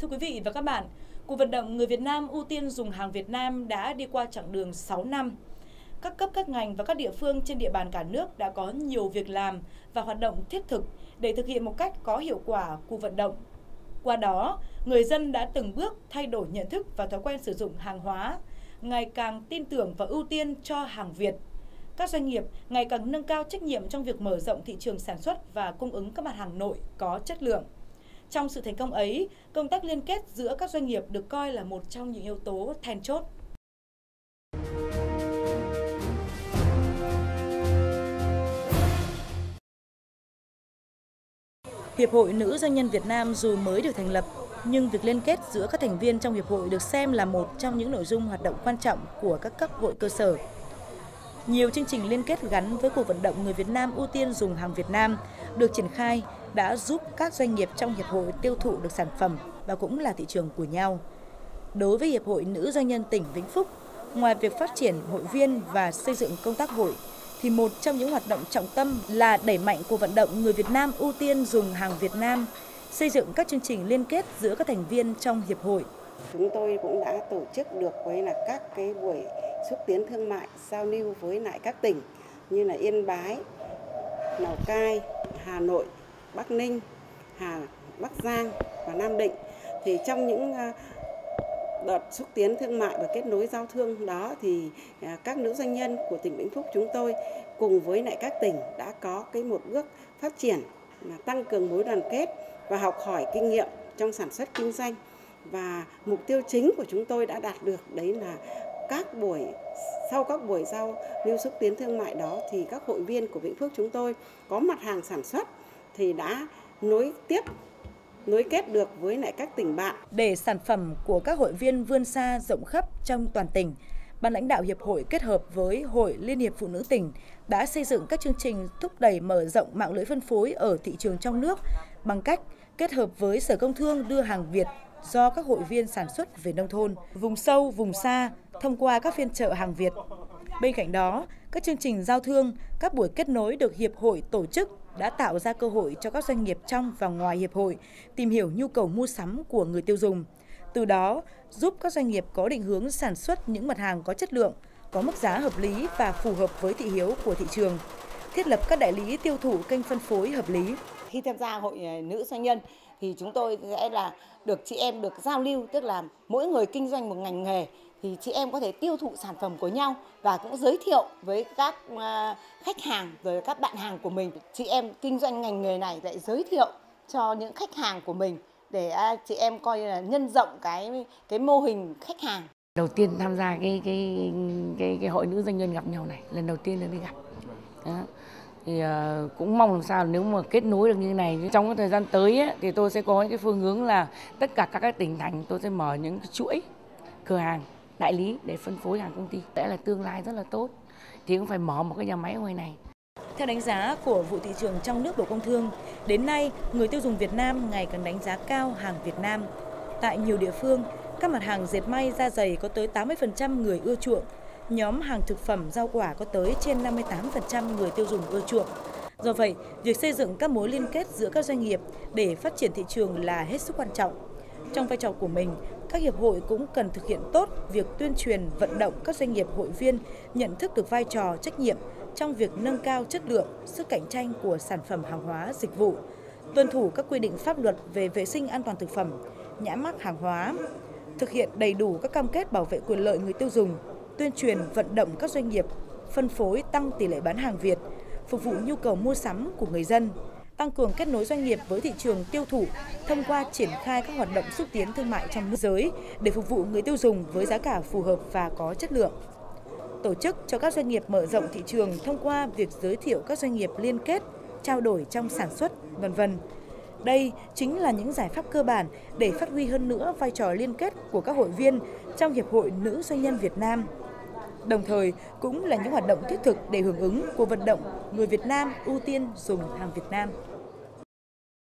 Thưa quý vị và các bạn, cuộc vận động người Việt Nam ưu tiên dùng hàng Việt Nam đã đi qua chặng đường 6 năm. Các cấp các ngành và các địa phương trên địa bàn cả nước đã có nhiều việc làm và hoạt động thiết thực để thực hiện một cách có hiệu quả cuộc vận động. Qua đó, người dân đã từng bước thay đổi nhận thức và thói quen sử dụng hàng hóa, ngày càng tin tưởng và ưu tiên cho hàng Việt. Các doanh nghiệp ngày càng nâng cao trách nhiệm trong việc mở rộng thị trường sản xuất và cung ứng các mặt hàng nội có chất lượng. Trong sự thành công ấy, công tác liên kết giữa các doanh nghiệp được coi là một trong những yếu tố then chốt. Hiệp hội Nữ Doanh nhân Việt Nam dù mới được thành lập, nhưng việc liên kết giữa các thành viên trong hiệp hội được xem là một trong những nội dung hoạt động quan trọng của các cấp hội cơ sở. Nhiều chương trình liên kết gắn với cuộc vận động người Việt Nam ưu tiên dùng hàng Việt Nam được triển khai đã giúp các doanh nghiệp trong hiệp hội tiêu thụ được sản phẩm và cũng là thị trường của nhau. Đối với Hiệp hội Nữ Doanh nhân tỉnh Vĩnh Phúc, ngoài việc phát triển hội viên và xây dựng công tác hội, thì một trong những hoạt động trọng tâm là đẩy mạnh cuộc vận động người Việt Nam ưu tiên dùng hàng Việt Nam, xây dựng các chương trình liên kết giữa các thành viên trong hiệp hội. Chúng tôi cũng đã tổ chức được với là các cái buổi xúc tiến thương mại giao lưu với lại các tỉnh như là Yên Bái, Lào Cai, Hà Nội, Bắc Ninh, Hà Bắc Giang và Nam Định. Thì trong những à, đợt xúc tiến thương mại và kết nối giao thương đó thì à, các nữ doanh nhân của tỉnh Vĩnh Phúc chúng tôi cùng với lại các tỉnh đã có cái một bước phát triển là tăng cường mối đoàn kết và học hỏi kinh nghiệm trong sản xuất kinh doanh và mục tiêu chính của chúng tôi đã đạt được đấy là các buổi sau các buổi giao lưu xúc tiến thương mại đó thì các hội viên của Vĩnh Phước chúng tôi có mặt hàng sản xuất thì đã nối tiếp nối kết được với lại các tỉnh bạn. Để sản phẩm của các hội viên vươn xa rộng khắp trong toàn tỉnh, Ban lãnh đạo Hiệp hội kết hợp với Hội Liên hiệp Phụ nữ tỉnh đã xây dựng các chương trình thúc đẩy mở rộng mạng lưới phân phối ở thị trường trong nước bằng cách kết hợp với Sở Công Thương đưa hàng Việt do các hội viên sản xuất về nông thôn, vùng sâu, vùng xa thông qua các phiên chợ hàng Việt. Bên cạnh đó, các chương trình giao thương, các buổi kết nối được Hiệp hội tổ chức đã tạo ra cơ hội cho các doanh nghiệp trong và ngoài Hiệp hội tìm hiểu nhu cầu mua sắm của người tiêu dùng. Từ đó, giúp các doanh nghiệp có định hướng sản xuất những mặt hàng có chất lượng, có mức giá hợp lý và phù hợp với thị hiếu của thị trường. Thiết lập các đại lý tiêu thụ kênh phân phối hợp lý. Khi tham gia hội ờ, nữ doanh nhân thì chúng tôi sẽ là được chị em được giao lưu, tức là mỗi người kinh doanh một ngành nghề thì chị em có thể tiêu thụ sản phẩm của nhau và cũng giới thiệu với các à, khách hàng rồi các bạn hàng của mình chị em kinh doanh ngành nghề này lại giới thiệu cho những khách hàng của mình để à, chị em coi là nhân rộng cái cái mô hình khách hàng đầu tiên tham gia cái cái cái cái hội nữ doanh nhân gặp nhau này lần đầu tiên là đi gặp Đó thì ờ, cũng mong làm sao nếu mà kết nối được như này trong cái thời gian tới ấy, thì tôi sẽ có những cái phương hướng là tất cả các cái tỉnh thành tôi sẽ mở những cái chuỗi cửa hàng đại lý để phân phối hàng công ty sẽ là tương lai rất là tốt thì cũng phải mở một cái nhà máy ngoài này theo đánh giá của vụ thị trường trong nước Bộ Công Thương, đến nay người tiêu dùng Việt Nam ngày càng đánh giá cao hàng Việt Nam. Tại nhiều địa phương, các mặt hàng dệt may da dày có tới 80% người ưa chuộng, nhóm hàng thực phẩm rau quả có tới trên 58% người tiêu dùng ưa chuộng. Do vậy, việc xây dựng các mối liên kết giữa các doanh nghiệp để phát triển thị trường là hết sức quan trọng. Trong vai trò của mình, các hiệp hội cũng cần thực hiện tốt việc tuyên truyền vận động các doanh nghiệp hội viên nhận thức được vai trò trách nhiệm trong việc nâng cao chất lượng, sức cạnh tranh của sản phẩm hàng hóa, dịch vụ, tuân thủ các quy định pháp luật về vệ sinh an toàn thực phẩm, nhãn mác hàng hóa, thực hiện đầy đủ các cam kết bảo vệ quyền lợi người tiêu dùng, tuyên truyền vận động các doanh nghiệp phân phối tăng tỷ lệ bán hàng Việt, phục vụ nhu cầu mua sắm của người dân, tăng cường kết nối doanh nghiệp với thị trường tiêu thụ thông qua triển khai các hoạt động xúc tiến thương mại trong nước giới để phục vụ người tiêu dùng với giá cả phù hợp và có chất lượng. Tổ chức cho các doanh nghiệp mở rộng thị trường thông qua việc giới thiệu các doanh nghiệp liên kết, trao đổi trong sản xuất, vân vân. Đây chính là những giải pháp cơ bản để phát huy hơn nữa vai trò liên kết của các hội viên trong Hiệp hội Nữ Doanh nhân Việt Nam đồng thời cũng là những hoạt động thiết thực để hưởng ứng của vận động người Việt Nam ưu tiên dùng hàng Việt Nam.